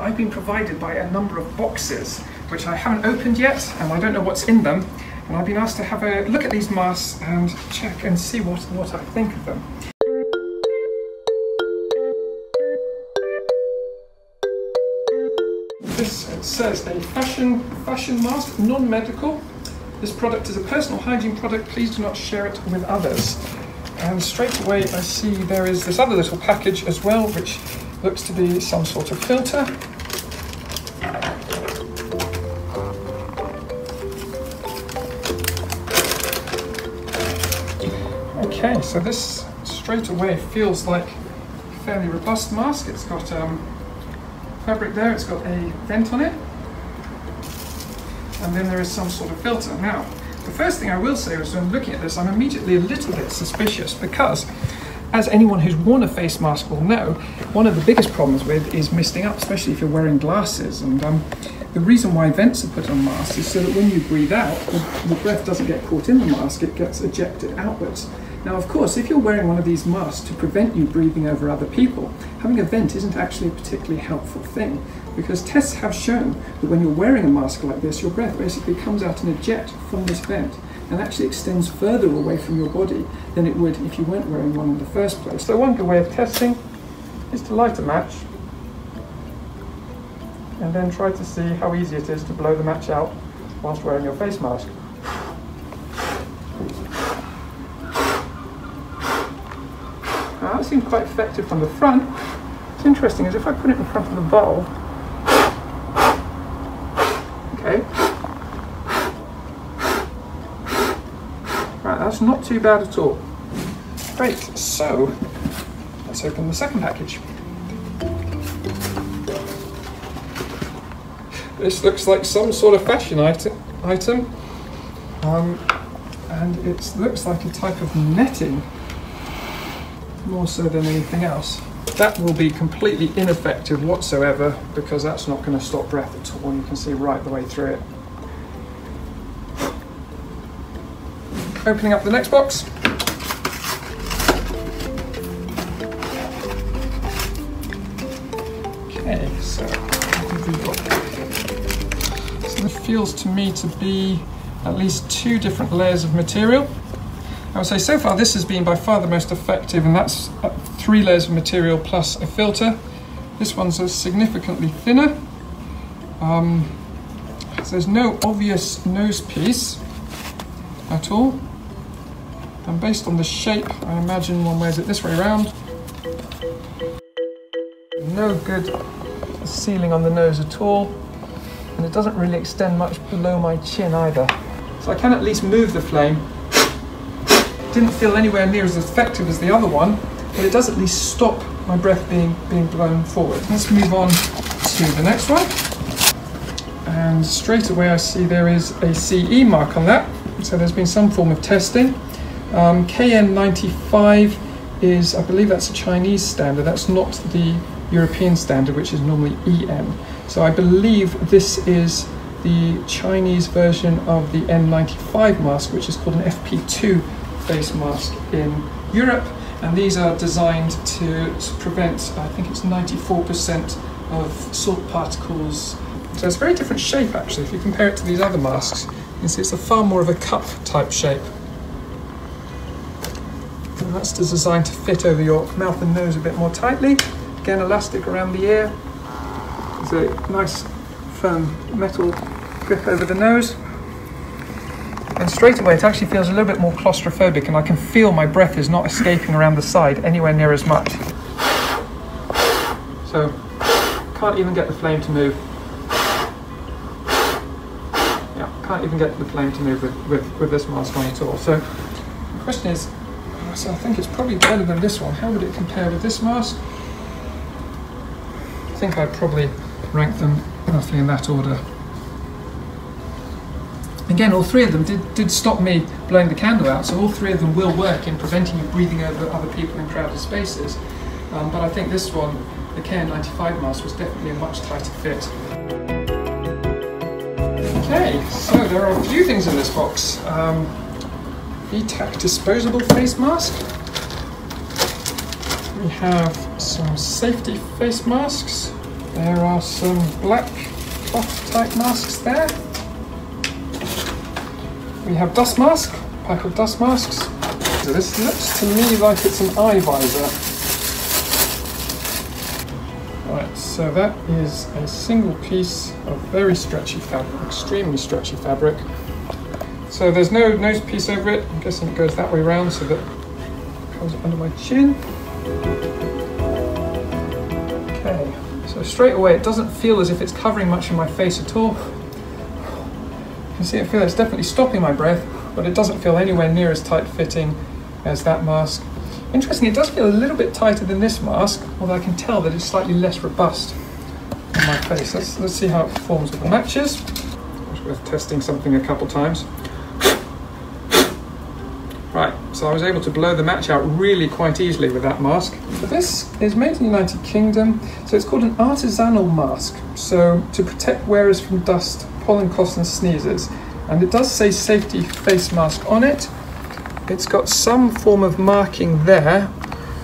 I've been provided by a number of boxes which I haven't opened yet and I don't know what's in them and I've been asked to have a look at these masks and check and see what, what I think of them. This says a fashion fashion mask, non-medical. This product is a personal hygiene product. Please do not share it with others. And straight away I see there is this other little package as well, which looks to be some sort of filter. So this straight away feels like a fairly robust mask. It's got um, fabric there, it's got a vent on it, and then there is some sort of filter. Now, the first thing I will say is when looking at this, I'm immediately a little bit suspicious because as anyone who's worn a face mask will know, one of the biggest problems with is misting up, especially if you're wearing glasses. And um, the reason why vents are put on masks is so that when you breathe out, the, the breath doesn't get caught in the mask, it gets ejected outwards. Now, of course, if you're wearing one of these masks to prevent you breathing over other people, having a vent isn't actually a particularly helpful thing because tests have shown that when you're wearing a mask like this, your breath basically comes out in a jet from this vent and actually extends further away from your body than it would if you weren't wearing one in the first place. So one good way of testing is to light a match and then try to see how easy it is to blow the match out whilst wearing your face mask. Seems quite effective from the front. What's interesting is if I put it in front of the bowl, okay, right, that's not too bad at all. Great, so let's open the second package. This looks like some sort of fashion item, item. Um, and it looks like a type of netting more so than anything else. That will be completely ineffective whatsoever because that's not going to stop breath at all. You can see right the way through it. Opening up the next box. Okay, so we've got. So this feels to me to be at least two different layers of material. I would say so far this has been by far the most effective and that's three layers of material plus a filter. This one's significantly thinner. Um, so there's no obvious nose piece at all. And based on the shape, I imagine one wears it this way around. No good sealing on the nose at all. And it doesn't really extend much below my chin either. So I can at least move the flame didn't feel anywhere near as effective as the other one, but it does at least stop my breath being, being blown forward. Let's move on to the next one. And straight away I see there is a CE mark on that. So there's been some form of testing. Um, KN95 is, I believe that's a Chinese standard. That's not the European standard, which is normally EN. So I believe this is the Chinese version of the N95 mask, which is called an FP2 face mask in Europe, and these are designed to, prevent, I think it's 94% of salt particles. So it's a very different shape actually, if you compare it to these other masks. You can see it's a far more of a cup type shape. And that's designed to fit over your mouth and nose a bit more tightly. Again, elastic around the ear. There's a nice firm metal grip over the nose. And straight away, it actually feels a little bit more claustrophobic, and I can feel my breath is not escaping around the side anywhere near as much. So, can't even get the flame to move. Yeah, can't even get the flame to move with, with, with this mask on at all. So, the question is, so I think it's probably better than this one. How would it compare with this mask? I think I'd probably rank them roughly in that order. Again, all three of them did, did stop me blowing the candle out, so all three of them will work in preventing you breathing over other people in crowded spaces. Um, but I think this one, the KN95 mask, was definitely a much tighter fit. Okay, so there are a few things in this box. Um, VTAC disposable face mask. We have some safety face masks. There are some black cloth type masks there. We have dust mask, pack of dust masks. So this looks to me like it's an eye visor. Right, so that is a single piece of very stretchy fabric, extremely stretchy fabric. So there's no nose piece over it. I'm guessing it goes that way round so that it comes under my chin. Okay, so straight away it doesn't feel as if it's covering much of my face at all. You can see it feel it's definitely stopping my breath, but it doesn't feel anywhere near as tight fitting as that mask. Interesting, it does feel a little bit tighter than this mask, although I can tell that it's slightly less robust on my face. Let's, let's see how it performs with the matches. It's worth testing something a couple of times. Right, so I was able to blow the match out really quite easily with that mask. So this is made in the United Kingdom, so it's called an artisanal mask. So to protect wearers from dust, pollen, coughs and sneezes. And it does say safety face mask on it. It's got some form of marking there,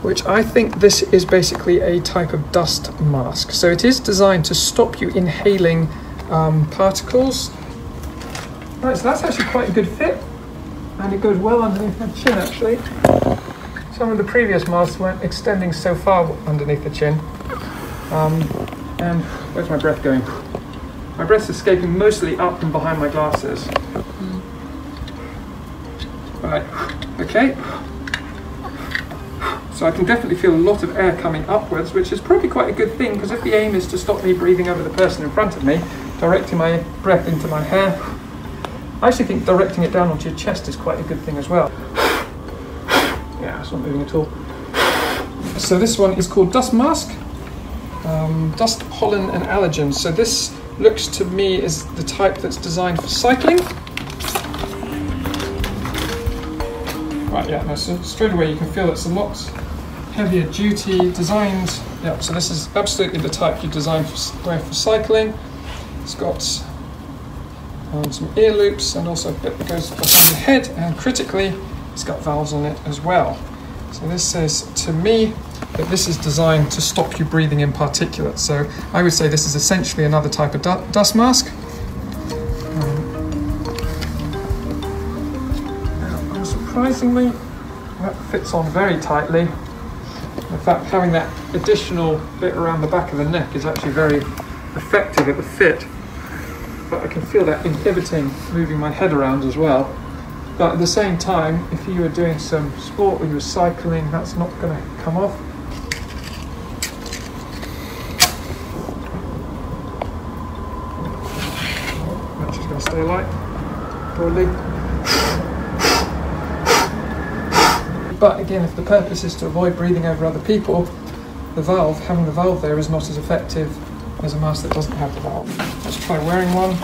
which I think this is basically a type of dust mask. So it is designed to stop you inhaling um, particles. Right, so that's actually quite a good fit and it goes well underneath my chin actually. Some of the previous masks weren't extending so far underneath the chin. Um, and where's my breath going? My breath's escaping mostly up and behind my glasses. Right, okay. So I can definitely feel a lot of air coming upwards, which is probably quite a good thing because if the aim is to stop me breathing over the person in front of me, directing my breath into my hair, I actually think directing it down onto your chest is quite a good thing as well. Yeah, it's not moving at all. So this one is called Dust Mask. Um, dust, pollen and allergens. So this looks to me is the type that's designed for cycling. Right, yeah, no, so straight away you can feel it's a lot heavier duty, designed, yeah, so this is absolutely the type you design for, wear for cycling. It's got um, some ear loops and also a bit that goes on the head and critically it's got valves on it as well. So this says to me that this is designed to stop you breathing in particulates. So I would say this is essentially another type of du dust mask. Um, surprisingly, that fits on very tightly. In fact, having that additional bit around the back of the neck is actually very effective at the fit but I can feel that inhibiting moving my head around as well. But at the same time, if you were doing some sport or you were cycling, that's not going to come off. Stay light, broadly. But again, if the purpose is to avoid breathing over other people, the valve, having the valve there is not as effective as a mask that doesn't have the valve. Let's try wearing one.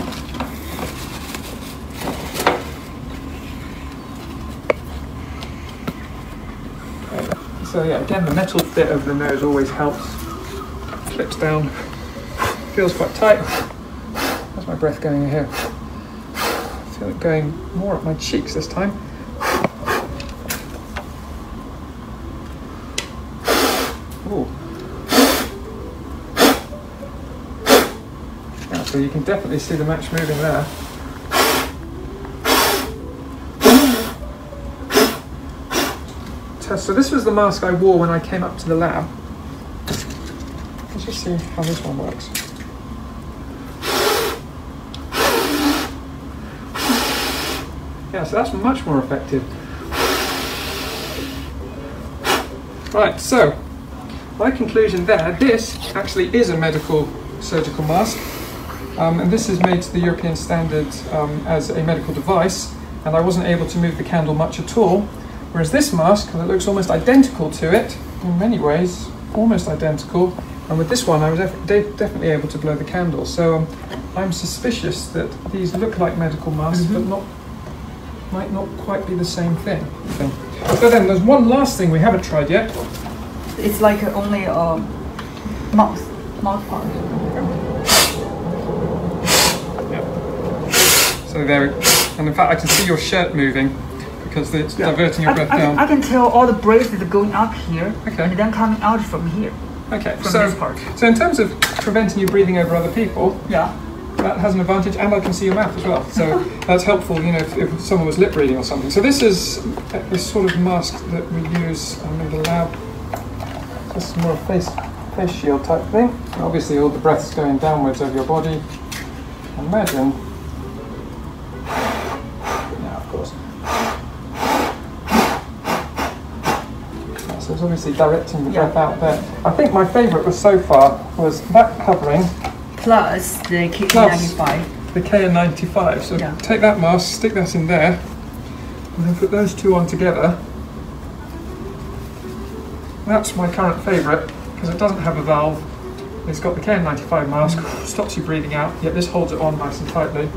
So yeah, again, the metal bit of the nose always helps. Clips down, feels quite tight. That's my breath going in here. Feel it going more up my cheeks this time. Ooh. Yeah, so you can definitely see the match moving there. So this was the mask I wore when I came up to the lab. Let's just see how this one works. Yeah, so that's much more effective. Right, so my conclusion there, this actually is a medical surgical mask. Um, and this is made to the European standard um, as a medical device, and I wasn't able to move the candle much at all. Whereas this mask, that looks almost identical to it, in many ways, almost identical, and with this one I was def definitely able to blow the candle. So um, I'm suspicious that these look like medical masks, mm -hmm. but not might not quite be the same thing. So then there's one last thing we haven't tried yet. It's like only a mouth, mouth part. Yeah. So there, and in fact I can see your shirt moving because it's yeah. diverting your I, breath I, down. I can tell all the breath is going up here okay. and then coming out from here. Okay, from so, this part. so in terms of preventing you breathing over other people, Yeah. That has an advantage, and I can see your mouth as well. So that's helpful, you know, if, if someone was lip reading or something. So this is uh, a sort of mask that we use in the lab. This is more a face face shield type thing. Obviously, all the breath's going downwards over your body. Imagine. Yeah, of course. So it's obviously directing the Yeah. breath out there. I think my favourite was so far was that covering Plus the KN95. the KN95. So Yeah. take that mask, stick that in there, and then put those two on together. That's my current favourite because it doesn't have a valve. It's got the KN95 mask, stops you breathing out, yet this holds it on nice and tightly.